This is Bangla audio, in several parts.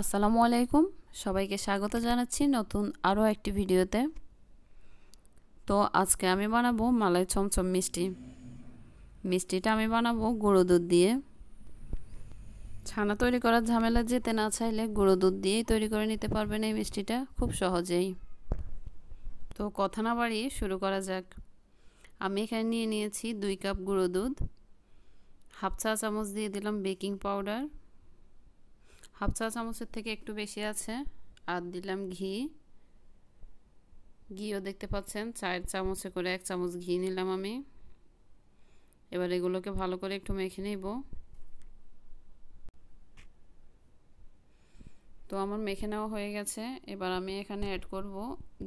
আসসালামু আলাইকুম। সবাইকে স্বাগত জানাচ্ছি নতুন আরও একটি ভিডিওতে। তো আজকে আমি বানাবো মালাই চমচম মিষ্টি। মিষ্টিটা আমি বানাবো গুঁড়ো দুধ দিয়ে। ছানা তৈরি করার ঝামেলা যেতে না চাইলে গুঁড়ো দুধ দিয়েই তৈরি করে নিতে পারবেন এই মিষ্টিটা খুব সহজেই। তো কথা না বাড়িয়ে শুরু করা যাক। আমি এখানে নিয়ে নিয়েছি দুই কাপ গুঁড়ো দুধ। হাফ চা চামচ দিয়ে দিলাম বেকিং পাউডার। হাফ চা চামচের থেকে একটু বেশি আছে। আর দিলাম ঘি। ঘিও দেখতে পাচ্ছেন চার চামচে করে এক চামচ ঘি নিলাম আমি। এবার এগুলোকে ভালো করে একটু মেখে নেব। তো আমার মেখে নেওয়া হয়ে গেছে। এবার আমি এখানে অ্যাড করব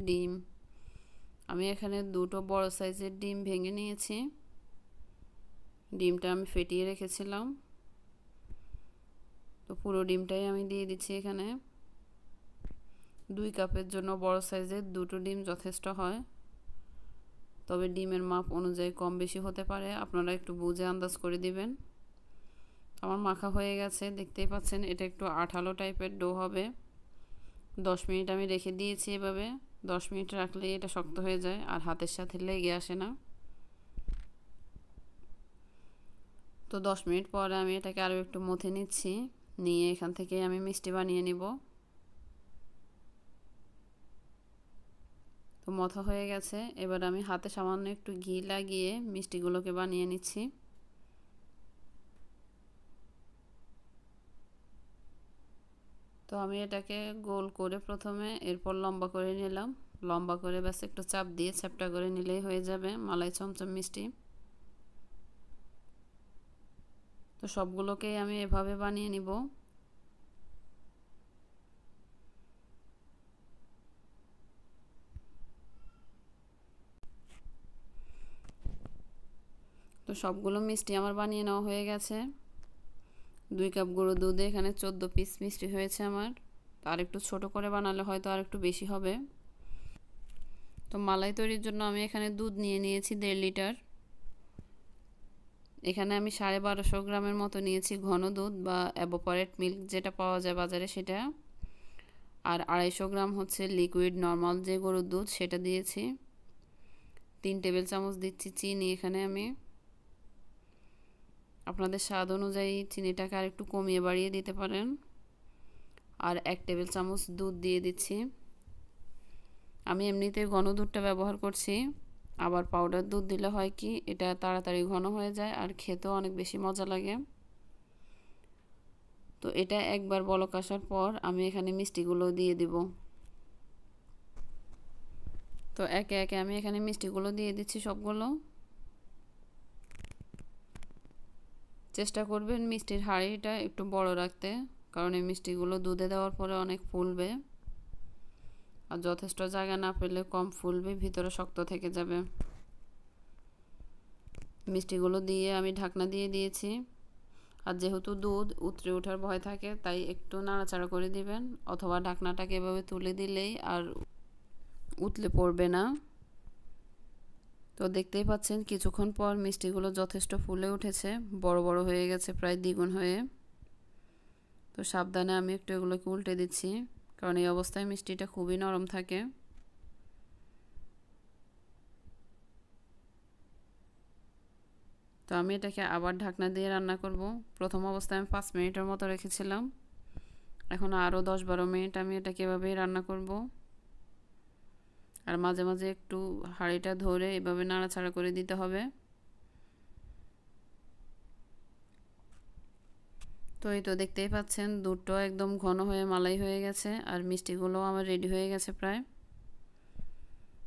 ডিম। আমি এখানে দুটো বড় সাইজের ডিম ভেঙে নিয়েছি। ডিমটা আমি ফেটিয়ে রেখেছিলাম। তো পুরো ডিমটাই আমি দিয়ে দিচ্ছি এখানে। দুই কাপের জন্য বড় সাইজের দুটো ডিম যথেষ্ট হয়। তবে ডিমের মাপ অনুযায়ী কম বেশি হতে পারে, আপনারা একটু বুঝে আন্দাজ করে দিবেন। আমার মাখা হয়ে গেছে, দেখতেই পাচ্ছেন, এটা একটু আঠালো টাইপের ডো হবে। দশ মিনিট আমি রেখে দিয়েছি এভাবে। দশ মিনিট রাখলে এটা শক্ত হয়ে যায়, আর হাতের সাথে লেগে আসে না। তো দশ মিনিট পরে আমি এটাকে আরও একটু মথে নিচ্ছি। নিয়ে এখান থেকে আমি মিষ্টি বানিয়ে নিব। তো মথা হয়ে গেছে। এবার আমি হাতে সামান্য একটু ঘি লাগিয়ে মিষ্টিগুলোকে বানিয়ে নিচ্ছি। তো আমি এটাকে গোল করে প্রথমে এরপর লম্বা করে নিলাম। লম্বা করে ব্যাস একটু চাপ দিয়ে চ্যাপটা করে নিলেই হয়ে যাবে মালাই চমচম মিষ্টি। তো সবগুলোকেই আমি এভাবে বানিয়ে নিব। তো সবগুলো মিষ্টি আমার বানিয়ে নেওয়া হয়ে গেছে। দুই কাপ গুঁড়ো দুধে, এখানে চোদ্দ পিস মিষ্টি হয়েছে আমার। আর একটু ছোট করে বানালে হয়তো আর একটু বেশি হবে। তো মালাই তৈরির জন্য আমি এখানে দুধ নিয়ে নিয়েছি দেড় লিটার। এখানে আমি সাড়ে বারোশো গ্রামের মতো নিয়েছি ঘন দুধ বা অ্যাবোপারেট মিল্ক যেটা পাওয়া যায় বাজারে সেটা। আর আড়াইশো গ্রাম হচ্ছে লিকুইড নর্মাল যে গরুর দুধ সেটা দিয়েছি। তিন টেবিল চামচ দিচ্ছি চিনি এখানে আমি। আপনাদের স্বাদ অনুযায়ী চিনিটাকে আর একটু কমিয়ে বাড়িয়ে দিতে পারেন। আর এক টেবিল চামচ দুধ দিয়ে দিচ্ছি। আমি এমনিতে ঘন দুধটা ব্যবহার করছি। আবার পাউডার দুধ দিলে হয় কি, এটা তাড়াতাড়ি ঘন হয়ে যায় আর খেতেও অনেক বেশি মজা লাগে। তো এটা একবার বলক আসার পর আমি এখানে মিষ্টিগুলো দিয়ে দিব। তো একে একে আমি এখানে মিষ্টিগুলো দিয়ে দিচ্ছি সবগুলো। চেষ্টা করবেন মিষ্টির হাঁড়িটা একটু বড় রাখতে, কারণ এই মিষ্টিগুলো দুধে দেওয়ার পরে অনেক ফুলবে। আর যথেষ্ট জায়গা না পেলে কম ফুলবে ভিতরে শক্ত থেকে যাবে। মিষ্টিগুলো দিয়ে আমি ঢাকনা দিয়ে দিয়েছি। আর যেহেতু দুধ উতরে ওঠার ভয় থাকে, তাই একটু নাড়াচাড়া করে দিবেন। অথবা ঢাকনাটাকে এভাবে তুলে দিলেই আর উতলে পড়বে না। তো দেখতেই পাচ্ছেন, কিছুক্ষণ পর মিষ্টিগুলো যথেষ্ট ফুলে উঠেছে, বড় বড় হয়ে গেছে, প্রায় দ্বিগুণ হয়ে। তো সাবধানে আমি একটু এগুলোকে উল্টে দিচ্ছি। কারণ এই অবস্থায় মিষ্টিটা খুবই নরম থাকে। তো আমি এটাকে আবার ঢাকনা দিয়ে রান্না করব। প্রথম অবস্থায় আমি পাঁচ মিনিটের মতো রেখেছিলাম। এখন আরও দশ বারো মিনিট আমি এটাকে এভাবেই রান্না করব। আর মাঝে মাঝে একটু হাঁড়িটা ধরে এভাবে নাড়াচাড়া করে দিতে হবে। তো এই তো দেখতেই পাচ্ছেন দুধটাও একদম ঘন হয়ে মালাই হয়ে গেছে আর মিষ্টিগুলোও আমার রেডি হয়ে গেছে প্রায়।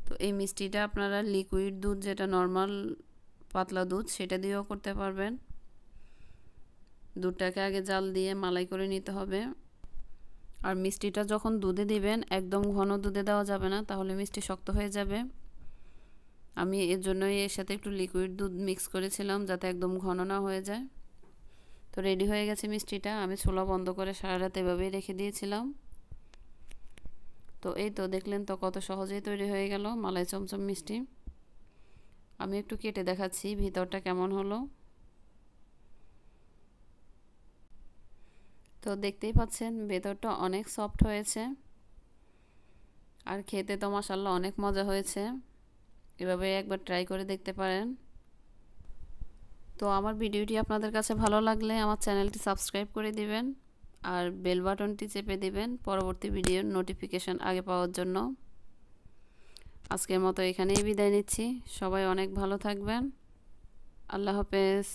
তো এই মিষ্টিটা আপনারা লিকুইড দুধ যেটা নর্মাল পাতলা দুধ সেটা দিয়েও করতে পারবেন। দুধটাকে আগে জাল দিয়ে মালাই করে নিতে হবে। আর মিষ্টিটা যখন দুধে দিবেন, একদম ঘন দুধে দেওয়া যাবে না, তাহলে মিষ্টি শক্ত হয়ে যাবে। আমি এর জন্যই এর সাথে একটু লিকুইড দুধ মিক্স করেছিলাম যাতে একদম ঘন না হয়ে যায়। তো রেডি হয়ে গেছে মিষ্টিটা। আমি ছোলা বন্ধ করে সারা রাত এভাবেই রেখে দিয়েছিলাম। তো এই তো দেখলেন তো কত সহজেই তৈরি হয়ে গেল মালাই চমচম মিষ্টি। আমি একটু কেটে দেখাচ্ছি ভিতরটা কেমন হলো। তো দেখতেই পাচ্ছেন ভেতরটা অনেক সফট হয়েছে। আর খেতে তো মাসাল্লাহ অনেক মজা হয়েছে। এভাবে একবার ট্রাই করে দেখতে পারেন। তো আমার ভিডিওটি আপনাদের কাছে ভালো লাগলে আমার চ্যানেলটি সাবস্ক্রাইব করে দিবেন আর বেল বাটনটি চেপে দিবেন পরবর্তী ভিডিওর নোটিফিকেশান আগে পাওয়ার জন্য। আজকের মতো এখানেই বিদায় নিচ্ছি। সবাই অনেক ভালো থাকবেন। আল্লাহ হাফেজ।